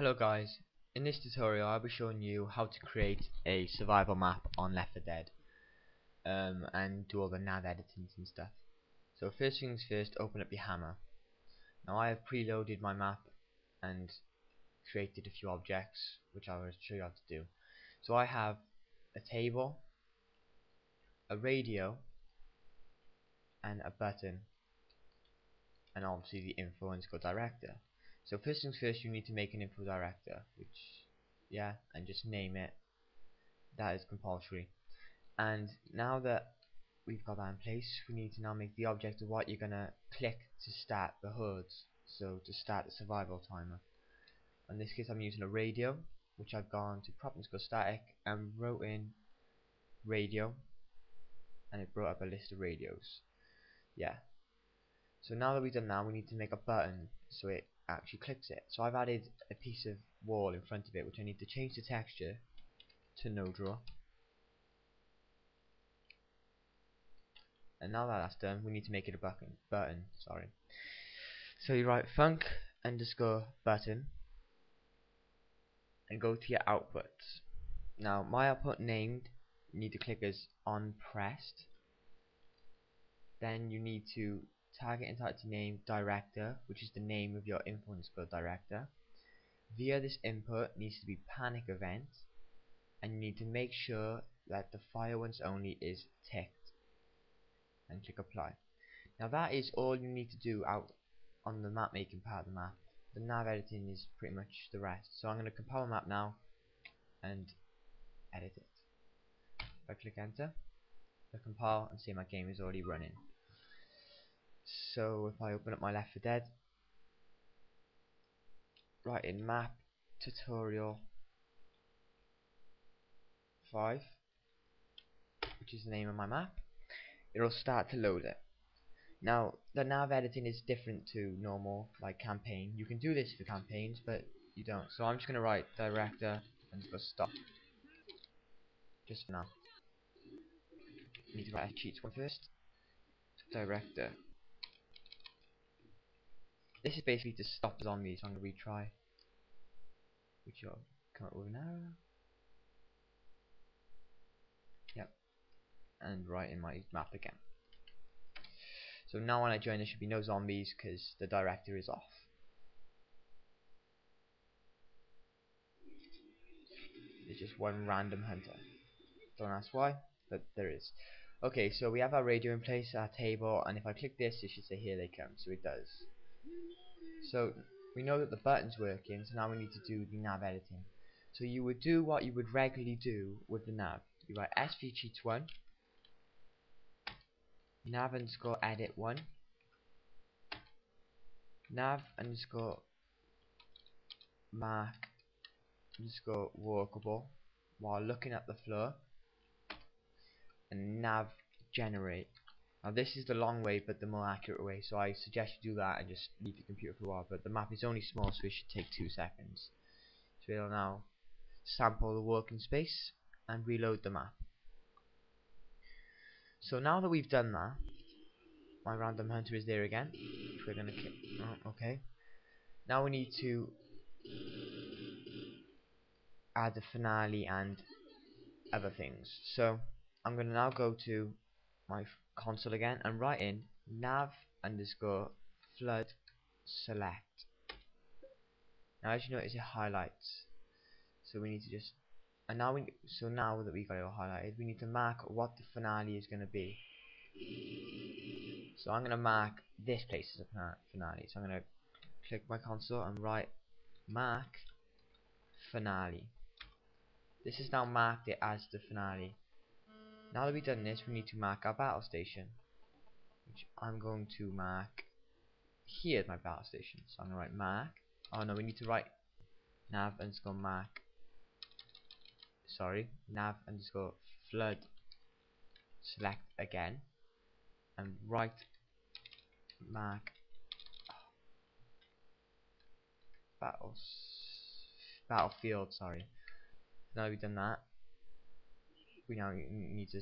Hello guys, in this tutorial I'll be showing you how to create a survival map on Left 4 Dead um, and do all the nav editings and stuff. So first things first, open up your hammer. Now I have preloaded my map and created a few objects which I will show you how to do. So I have a table, a radio and a button and obviously the and score director. So first things first, you need to make an info director, which, yeah, and just name it. That is compulsory. And now that we've got that in place, we need to now make the object of what you're gonna click to start the HUDs. So to start the survival timer. In this case, I'm using a radio, which I've gone to properties underscore static and wrote in radio, and it brought up a list of radios. Yeah. So now that we've done that, we need to make a button so it actually clicks it. So I've added a piece of wall in front of it which I need to change the texture to no draw. And now that that's done, we need to make it a button. Button, sorry. So you write func underscore button and go to your outputs. Now my output named you need to click as on pressed. Then you need to target entity name director, which is the name of your info underscore director. Via this input needs to be panic event, and you need to make sure that the fire once only is ticked, and click apply. Now that is all you need to do out on the map making part of the map. The nav editing is pretty much the rest. So I'm going to compile a map now and edit it. If I click enter, I compile and see my game is already running. So if I open up my Left 4 Dead, right in map tutorial 5, which is the name of my map, it'll start to load it. Now, the nav editing is different to normal, like campaign. You can do this for campaigns, but you don't. So I'm just going to write director and just stop. Just for now. need to write a cheats one first. Director this is basically to stop zombies. So I'm to retry. Which you'll come up with an error. Yep. And right in my map again. So now when I join there should be no zombies because the director is off. There's just one random hunter. Don't ask why, but there is. Okay, so we have our radio in place, our table, and if I click this, it should say here they come, so it does. So we know that the button's working, so now we need to do the nav editing. So you would do what you would regularly do with the nav. You write SV cheats 1 nav underscore edit 1 nav underscore mark underscore walkable while looking at the floor and nav generate now this is the long way but the more accurate way so I suggest you do that and just leave the computer for a while but the map is only small so it should take two seconds. So we'll now sample the working space and reload the map. So now that we've done that my random hunter is there again we're gonna oh, okay now we need to add the finale and other things so I'm gonna now go to my console again and write in nav underscore flood select. Now as you notice it highlights. So we need to just and now we so now that we got it all highlighted we need to mark what the finale is gonna be. So I'm gonna mark this place as a finale. So I'm gonna click my console and write mark finale. This is now marked it as the finale. Now that we've done this, we need to mark our battle station. Which I'm going to mark here at my battle station. So I'm going to write mark. Oh no, we need to write nav underscore mark. Sorry, nav underscore flood select again. And write mark battles battlefield sorry now we've done that we now need to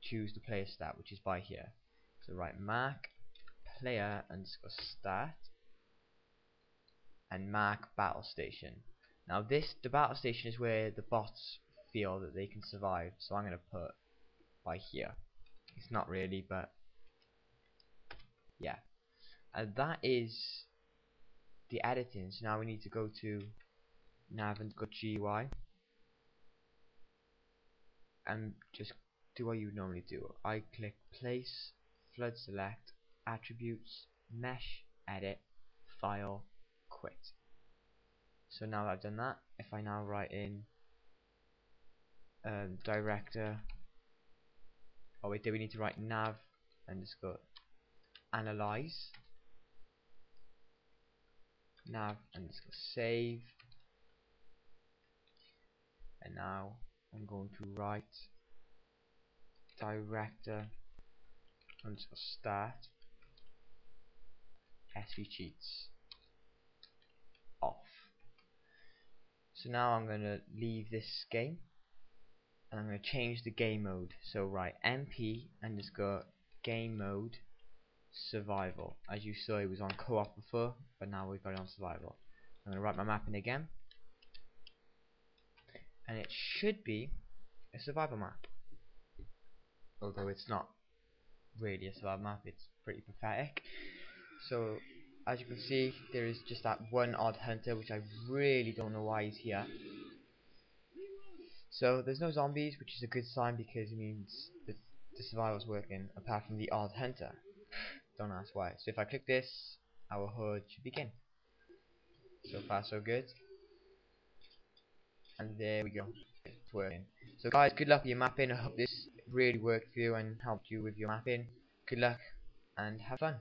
choose the player start which is by here so write mark player underscore start and mark battle station. Now this, the battle station is where the bots feel that they can survive, so I'm going to put by here. It's not really, but yeah. And that is the editing. So now we need to go to nav and go GUI and just do what you normally do. I click place, flood select, attributes, mesh, edit, file, quit. So now that I've done that, if I now write in um, director, oh wait, do we need to write nav go analyze, nav go save, and now I'm going to write director underscore start SV cheats off. So now I'm going to leave this game and I'm going to change the game mode. So write MP underscore game mode survival. As you saw it was on co-op before, but now we've got it on survival. I'm going to write my map in again and it should be a survival map. Although it's not really a survival map it's pretty pathetic. So as you can see there is just that one odd hunter which I really don't know why he's here. So there's no zombies which is a good sign because it means the, the survival's working apart from the odd hunter. Don't ask why. So if I click this our horde should begin. So far so good and there we go. It's working so guys good luck with your mapping. I hope this really worked for you and helped you with your mapping. Good luck and have fun